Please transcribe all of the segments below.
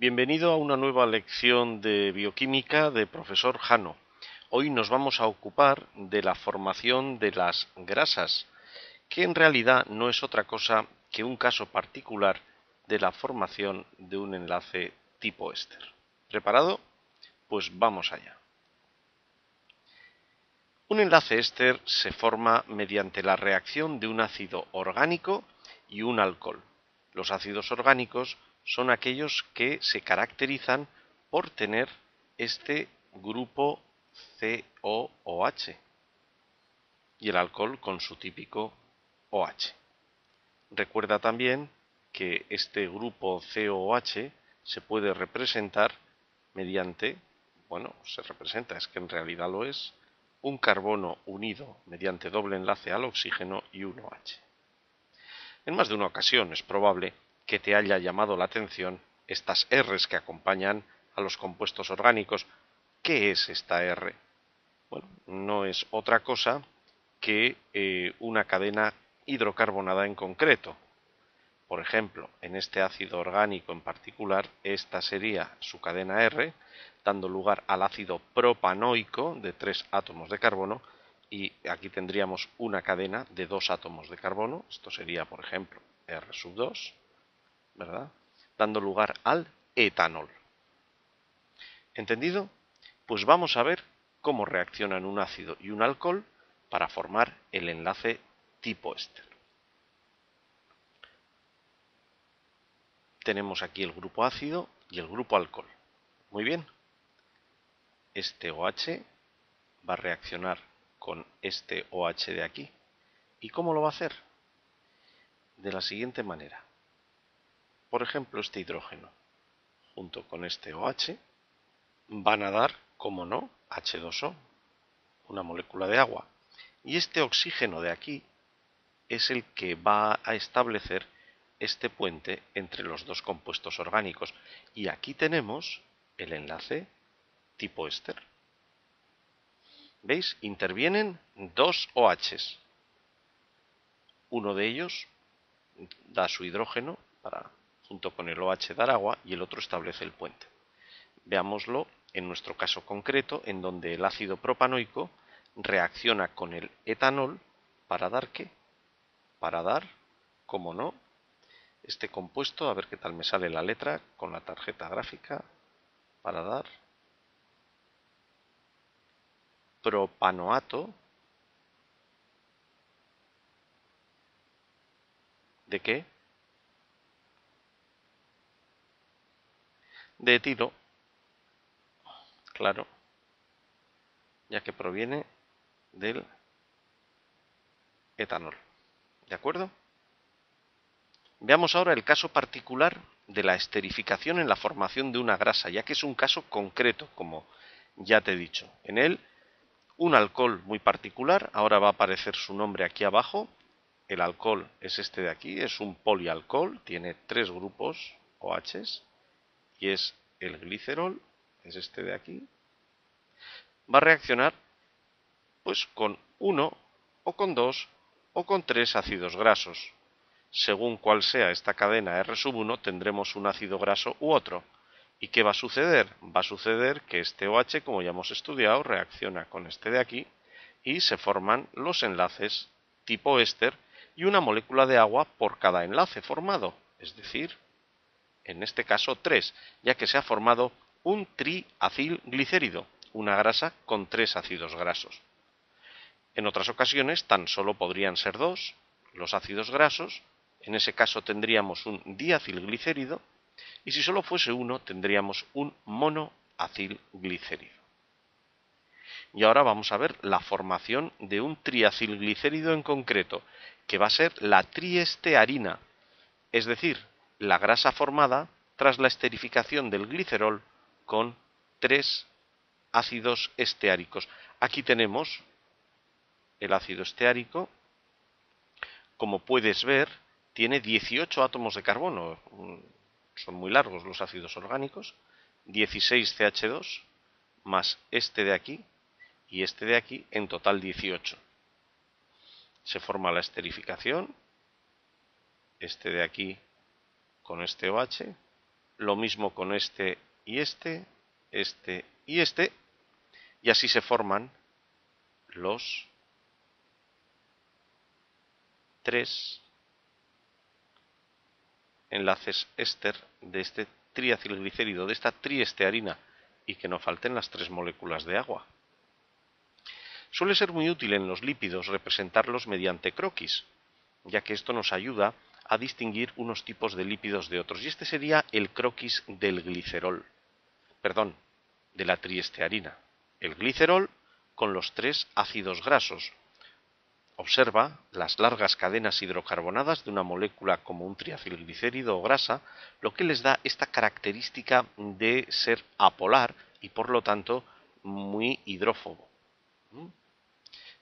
Bienvenido a una nueva lección de bioquímica de profesor Jano. Hoy nos vamos a ocupar de la formación de las grasas, que en realidad no es otra cosa que un caso particular de la formación de un enlace tipo éster. ¿Preparado? Pues vamos allá. Un enlace éster se forma mediante la reacción de un ácido orgánico y un alcohol. Los ácidos orgánicos son aquellos que se caracterizan por tener este grupo COOH y el alcohol con su típico OH. Recuerda también que este grupo COOH se puede representar mediante, bueno, se representa, es que en realidad lo es, un carbono unido mediante doble enlace al oxígeno y un OH. En más de una ocasión es probable que te haya llamado la atención estas R's que acompañan a los compuestos orgánicos. ¿Qué es esta R? Bueno, no es otra cosa que eh, una cadena hidrocarbonada en concreto. Por ejemplo, en este ácido orgánico en particular, esta sería su cadena R, dando lugar al ácido propanoico de tres átomos de carbono, y aquí tendríamos una cadena de dos átomos de carbono, esto sería, por ejemplo, R 2, ¿verdad? Dando lugar al etanol. ¿Entendido? Pues vamos a ver cómo reaccionan un ácido y un alcohol para formar el enlace tipo éster. Tenemos aquí el grupo ácido y el grupo alcohol. Muy bien. Este OH va a reaccionar con este OH de aquí. ¿Y cómo lo va a hacer? De la siguiente manera. Por ejemplo, este hidrógeno junto con este OH van a dar, como no, H2O, una molécula de agua. Y este oxígeno de aquí es el que va a establecer este puente entre los dos compuestos orgánicos. Y aquí tenemos el enlace tipo éster. ¿Veis? Intervienen dos OHs. Uno de ellos da su hidrógeno para junto con el OH dar agua y el otro establece el puente. Veámoslo en nuestro caso concreto, en donde el ácido propanoico reacciona con el etanol para dar qué? Para dar, como no, este compuesto, a ver qué tal me sale la letra con la tarjeta gráfica, para dar propanoato de qué? De etilo, claro, ya que proviene del etanol. ¿De acuerdo? Veamos ahora el caso particular de la esterificación en la formación de una grasa, ya que es un caso concreto, como ya te he dicho. En él, un alcohol muy particular, ahora va a aparecer su nombre aquí abajo. El alcohol es este de aquí, es un polialcohol, tiene tres grupos OHs y es el glicerol, es este de aquí, va a reaccionar pues con uno o con dos o con tres ácidos grasos. Según cuál sea esta cadena R1 tendremos un ácido graso u otro. ¿Y qué va a suceder? Va a suceder que este OH, como ya hemos estudiado, reacciona con este de aquí y se forman los enlaces tipo éster y una molécula de agua por cada enlace formado, es decir, en este caso 3, ya que se ha formado un triacilglicérido, una grasa con tres ácidos grasos. En otras ocasiones tan solo podrían ser dos, los ácidos grasos, en ese caso tendríamos un diacilglicérido, y si solo fuese uno tendríamos un monoacilglicérido. Y ahora vamos a ver la formación de un triacilglicérido en concreto, que va a ser la triestearina, es decir, la grasa formada tras la esterificación del glicerol con tres ácidos esteáricos. Aquí tenemos el ácido esteárico. Como puedes ver, tiene 18 átomos de carbono. Son muy largos los ácidos orgánicos. 16 CH2 más este de aquí y este de aquí, en total 18. Se forma la esterificación. Este de aquí con este OH, lo mismo con este y este, este y este, y así se forman los tres enlaces éster de este triacilglicérido, de esta triestearina, y que no falten las tres moléculas de agua. Suele ser muy útil en los lípidos representarlos mediante croquis, ya que esto nos ayuda a distinguir unos tipos de lípidos de otros. Y este sería el croquis del glicerol, perdón, de la triestearina. El glicerol con los tres ácidos grasos. Observa las largas cadenas hidrocarbonadas de una molécula como un triacilglicérido o grasa, lo que les da esta característica de ser apolar y por lo tanto muy hidrófobo.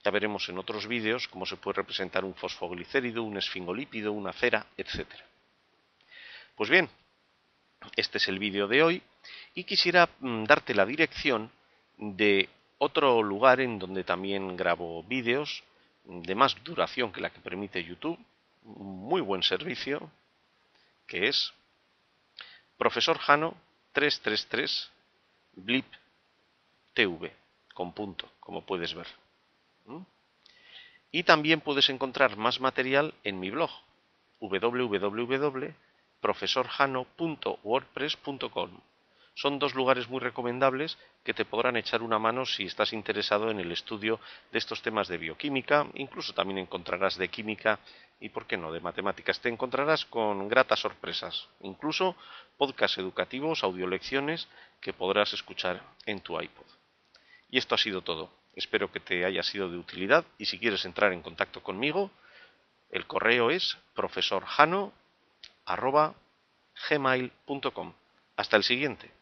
Ya veremos en otros vídeos cómo se puede representar un fosfoglicérido, un esfingolípido, una cera, etc. Pues bien, este es el vídeo de hoy y quisiera mm, darte la dirección de otro lugar en donde también grabo vídeos de más duración que la que permite YouTube, muy buen servicio, que es Profesor Jano 333 Blip TV, con punto, como puedes ver. Y también puedes encontrar más material en mi blog www.profesorjano.wordpress.com. Son dos lugares muy recomendables que te podrán echar una mano si estás interesado en el estudio de estos temas de bioquímica, incluso también encontrarás de química y, por qué no, de matemáticas. Te encontrarás con gratas sorpresas, incluso podcasts educativos, audiolecciones que podrás escuchar en tu iPod. Y esto ha sido todo. Espero que te haya sido de utilidad y si quieres entrar en contacto conmigo, el correo es profesorjano.gmail.com. Hasta el siguiente.